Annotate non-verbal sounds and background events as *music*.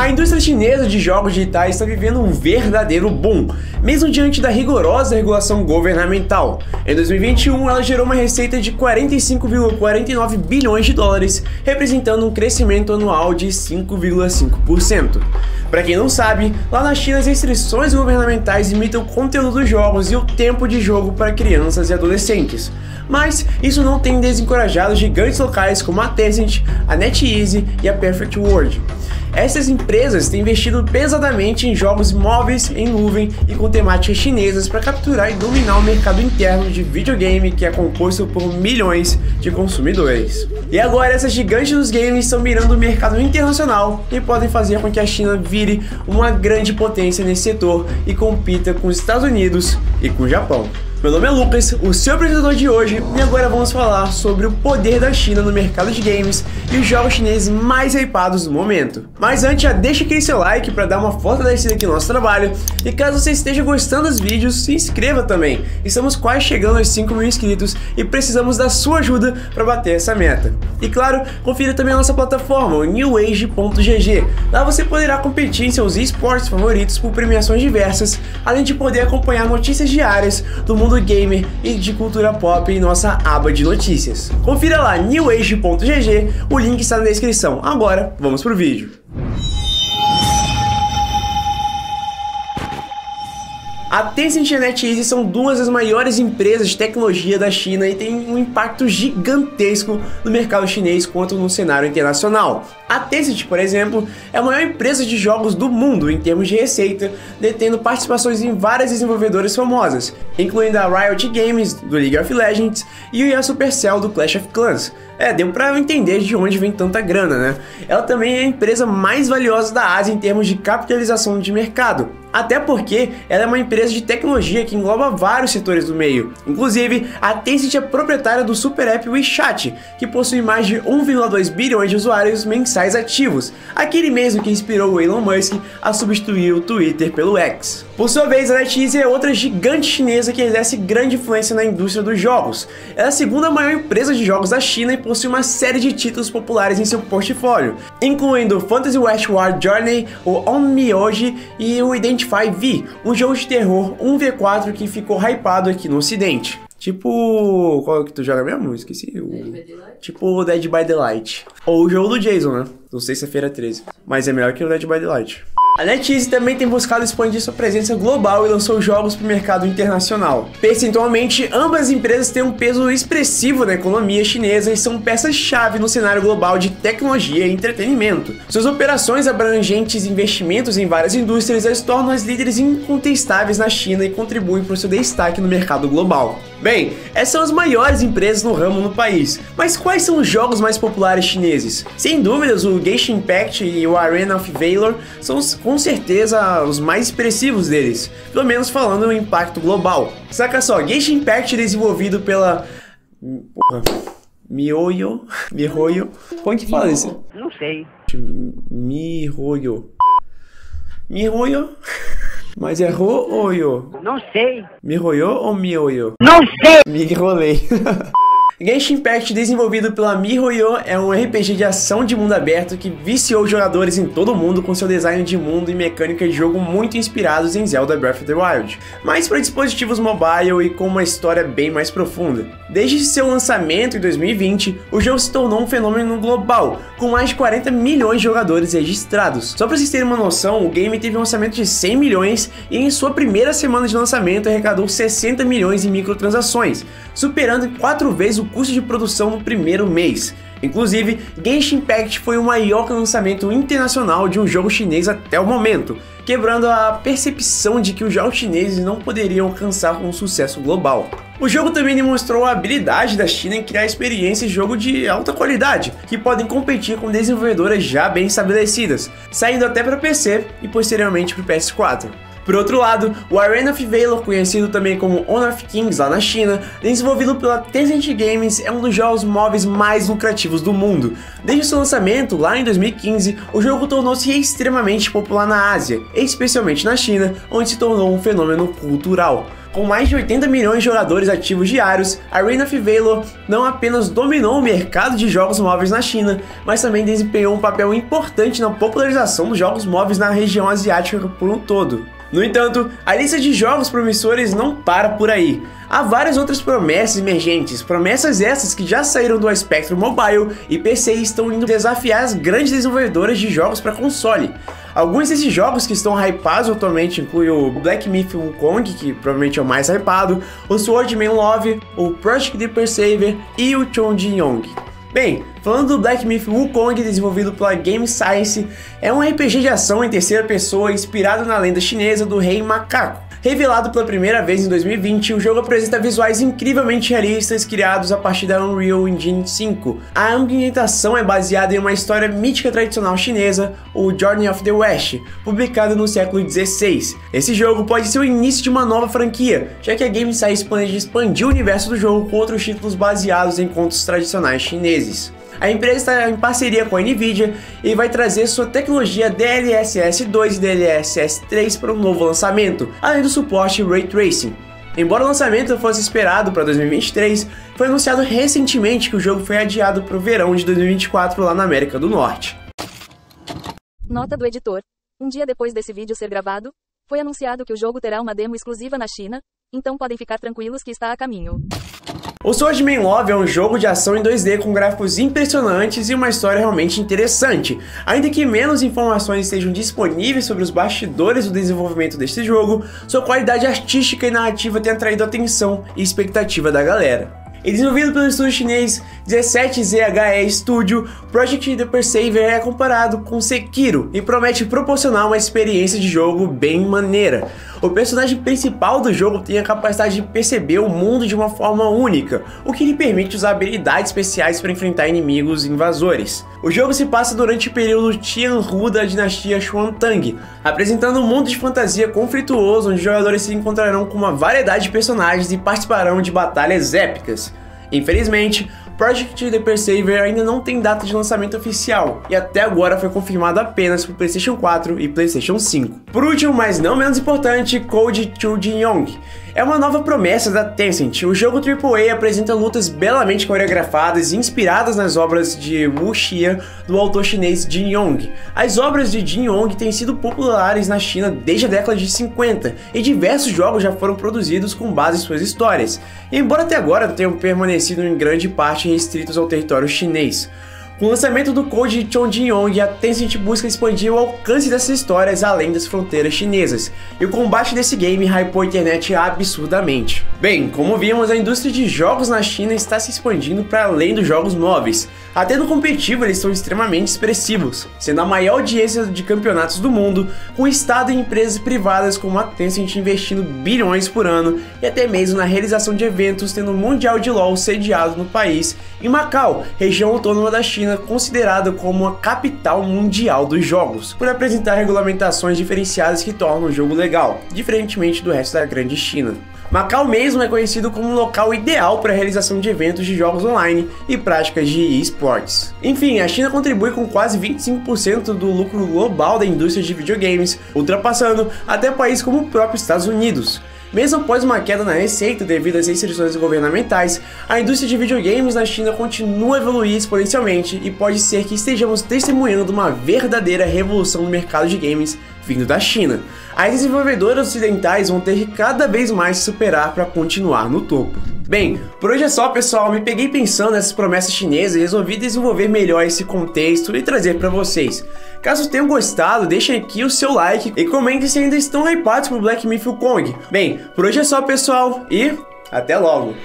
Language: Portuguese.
A indústria chinesa de jogos digitais está vivendo um verdadeiro boom, mesmo diante da rigorosa regulação governamental. Em 2021, ela gerou uma receita de 45,49 bilhões de dólares, representando um crescimento anual de 5,5%. Para quem não sabe, lá na China as restrições governamentais limitam o conteúdo dos jogos e o tempo de jogo para crianças e adolescentes. Mas isso não tem desencorajado gigantes locais como a Tencent, a NetEase e a Perfect World. Essas empresas têm investido pesadamente em jogos móveis em nuvem e com temáticas chinesas para capturar e dominar o mercado interno de videogame que é composto por milhões de consumidores. E agora essas gigantes dos games estão mirando o mercado internacional e podem fazer com que a China vire uma grande potência nesse setor e compita com os Estados Unidos e com o Japão. Meu nome é Lucas, o seu apresentador de hoje, e agora vamos falar sobre o poder da China no mercado de games e os jogos chineses mais hypados do momento. Mas antes, já deixa aquele seu like para dar uma fortalecida aqui no nosso trabalho, e caso você esteja gostando dos vídeos, se inscreva também. Estamos quase chegando aos 5 mil inscritos e precisamos da sua ajuda para bater essa meta. E claro, confira também a nossa plataforma, o newage.gg. Lá você poderá competir em seus esportes favoritos por premiações diversas, além de poder acompanhar notícias diárias do mundo mundo gamer e de cultura pop em nossa aba de notícias. Confira lá newage.gg, o link está na descrição. Agora, vamos pro vídeo. A Tencent e a NetEase são duas das maiores empresas de tecnologia da China e têm um impacto gigantesco no mercado chinês quanto no cenário internacional. A Tencent, por exemplo, é a maior empresa de jogos do mundo em termos de receita, detendo participações em várias desenvolvedoras famosas, incluindo a Riot Games do League of Legends e a Supercell do Clash of Clans. É, deu pra entender de onde vem tanta grana, né? Ela também é a empresa mais valiosa da Ásia em termos de capitalização de mercado, até porque ela é uma empresa de tecnologia que engloba vários setores do meio. Inclusive, a Tencent é proprietária do super app WeChat, que possui mais de 1,2 bilhões de usuários mensais ativos, aquele mesmo que inspirou o Elon Musk a substituir o Twitter pelo X. Por sua vez, a NetEase é outra gigante chinesa que exerce grande influência na indústria dos jogos. É a segunda maior empresa de jogos da China e possui uma série de títulos populares em seu portfólio, incluindo Fantasy Westward Journey, o Onmyoji e o Identify V, um jogo de terror 1v4 que ficou hypado aqui no ocidente. Tipo. Qual é que tu joga mesmo? Esqueci. O... Dead tipo Dead by Daylight. Ou o jogo do Jason, né? Do Sexta-feira 13. Mas é melhor que o Dead by Daylight. A NetEase também tem buscado expandir sua presença global e lançou jogos para o mercado internacional. Percentualmente, ambas as empresas têm um peso expressivo na economia chinesa e são peças-chave no cenário global de tecnologia e entretenimento. Suas operações abrangentes investimentos em várias indústrias as tornam as líderes incontestáveis na China e contribuem para o seu destaque no mercado global. Bem, essas são as maiores empresas no ramo no país, mas quais são os jogos mais populares chineses? Sem dúvidas, o Genshin Impact e o Arena of Valor são com certeza os mais expressivos deles, pelo menos falando no impacto global. Saca só, Genshin Impact é desenvolvido pela... Porra... Mihoyo? *laughs* Mihoyo? Como que fala isso? Não sei. Mihoyo. Mihoyo? *laughs* Mas é ro ou yo? Não sei. Me roiou ou me oiou? Não sei. Me enrolei. *laughs* Genshin Impact, desenvolvido pela MiHoYo, é um RPG de ação de mundo aberto que viciou jogadores em todo o mundo com seu design de mundo e mecânica de jogo muito inspirados em Zelda Breath of the Wild, mas para dispositivos mobile e com uma história bem mais profunda. Desde seu lançamento em 2020, o jogo se tornou um fenômeno global, com mais de 40 milhões de jogadores registrados. Só para vocês terem uma noção, o game teve um lançamento de 100 milhões e em sua primeira semana de lançamento arrecadou 60 milhões em microtransações, superando quatro vezes o custo de produção no primeiro mês. Inclusive, Genshin Impact foi o maior lançamento internacional de um jogo chinês até o momento, quebrando a percepção de que os jogos chineses não poderiam alcançar um sucesso global. O jogo também demonstrou a habilidade da China em criar experiências de jogo de alta qualidade, que podem competir com desenvolvedoras já bem estabelecidas, saindo até para PC e posteriormente para o PS4. Por outro lado, o Arena of Valor, conhecido também como Honor of Kings lá na China, desenvolvido pela Tencent Games, é um dos jogos móveis mais lucrativos do mundo. Desde seu lançamento, lá em 2015, o jogo tornou-se extremamente popular na Ásia, especialmente na China, onde se tornou um fenômeno cultural. Com mais de 80 milhões de jogadores ativos diários, Arena of Valor não apenas dominou o mercado de jogos móveis na China, mas também desempenhou um papel importante na popularização dos jogos móveis na região asiática por um todo. No entanto, a lista de jogos promissores não para por aí. Há várias outras promessas emergentes, promessas essas que já saíram do espectro mobile e PC e estão indo desafiar as grandes desenvolvedoras de jogos para console. Alguns desses jogos que estão hypados atualmente incluem o Black Myth Wukong, que provavelmente é o mais hypado, o Swordman Love, o Project The Persever e o Chong Yong. Bem, falando do Black Myth Wukong, desenvolvido pela Game Science, é um RPG de ação em terceira pessoa inspirado na lenda chinesa do Rei Macaco. Revelado pela primeira vez em 2020, o jogo apresenta visuais incrivelmente realistas criados a partir da Unreal Engine 5. A ambientação é baseada em uma história mítica tradicional chinesa, o Journey of the West, publicado no século XVI. Esse jogo pode ser o início de uma nova franquia, já que a Game Science planeja expandir o universo do jogo com outros títulos baseados em contos tradicionais chineses. A empresa está em parceria com a Nvidia e vai trazer sua tecnologia DLSS 2 e DLSS 3 para um novo lançamento, além do suporte Ray Tracing. Embora o lançamento fosse esperado para 2023, foi anunciado recentemente que o jogo foi adiado para o verão de 2024 lá na América do Norte. Nota do editor. Um dia depois desse vídeo ser gravado, foi anunciado que o jogo terá uma demo exclusiva na China, então podem ficar tranquilos que está a caminho. O Swordman Love é um jogo de ação em 2D com gráficos impressionantes e uma história realmente interessante. Ainda que menos informações estejam disponíveis sobre os bastidores do desenvolvimento deste jogo, sua qualidade artística e narrativa tem atraído a atenção e expectativa da galera. E desenvolvido pelo estúdio chinês 17ZHE Studio, Project The Persever é comparado com Sekiro e promete proporcionar uma experiência de jogo bem maneira. O personagem principal do jogo tem a capacidade de perceber o mundo de uma forma única, o que lhe permite usar habilidades especiais para enfrentar inimigos invasores. O jogo se passa durante o período Tianhu da dinastia Xuantang, apresentando um mundo de fantasia conflituoso onde jogadores se encontrarão com uma variedade de personagens e participarão de batalhas épicas. Infelizmente, Project The Persever ainda não tem data de lançamento oficial e até agora foi confirmado apenas para PlayStation 4 e PlayStation 5. Por último, mas não menos importante, Code Yong é uma nova promessa da Tencent. O jogo AAA apresenta lutas belamente coreografadas e inspiradas nas obras de Wu Xia, do autor chinês Jin Yong. As obras de Jin Yong têm sido populares na China desde a década de 50 e diversos jogos já foram produzidos com base em suas histórias, e embora até agora tenham permanecido em grande parte restritos ao território chinês. Com o lançamento do Code de Chongjin-yong, a Tencent busca expandir o alcance dessas histórias além das fronteiras chinesas, e o combate desse game hypou a internet absurdamente. Bem, como vimos, a indústria de jogos na China está se expandindo para além dos jogos móveis. Até no competitivo eles são extremamente expressivos, sendo a maior audiência de campeonatos do mundo, com o Estado e empresas privadas como a Tencent investindo bilhões por ano e até mesmo na realização de eventos, tendo o Mundial de LoL sediado no país, em Macau, região autônoma da China considerada como a capital mundial dos jogos, por apresentar regulamentações diferenciadas que tornam o jogo legal, diferentemente do resto da grande China. Macau mesmo é conhecido como um local ideal para a realização de eventos de jogos online e práticas de esportes. Enfim, a China contribui com quase 25% do lucro global da indústria de videogames, ultrapassando até países como o próprio Estados Unidos. Mesmo após uma queda na receita devido às restrições governamentais, a indústria de videogames na China continua a evoluir exponencialmente e pode ser que estejamos testemunhando uma verdadeira revolução no mercado de games vindo da China. As desenvolvedoras ocidentais vão ter que cada vez mais superar para continuar no topo. Bem, por hoje é só, pessoal. Me peguei pensando nessas promessas chinesas e resolvi desenvolver melhor esse contexto e trazer para vocês. Caso tenham gostado, deixem aqui o seu like e comentem se ainda estão hypados pro Black Myth Kong. Bem, por hoje é só, pessoal, e até logo!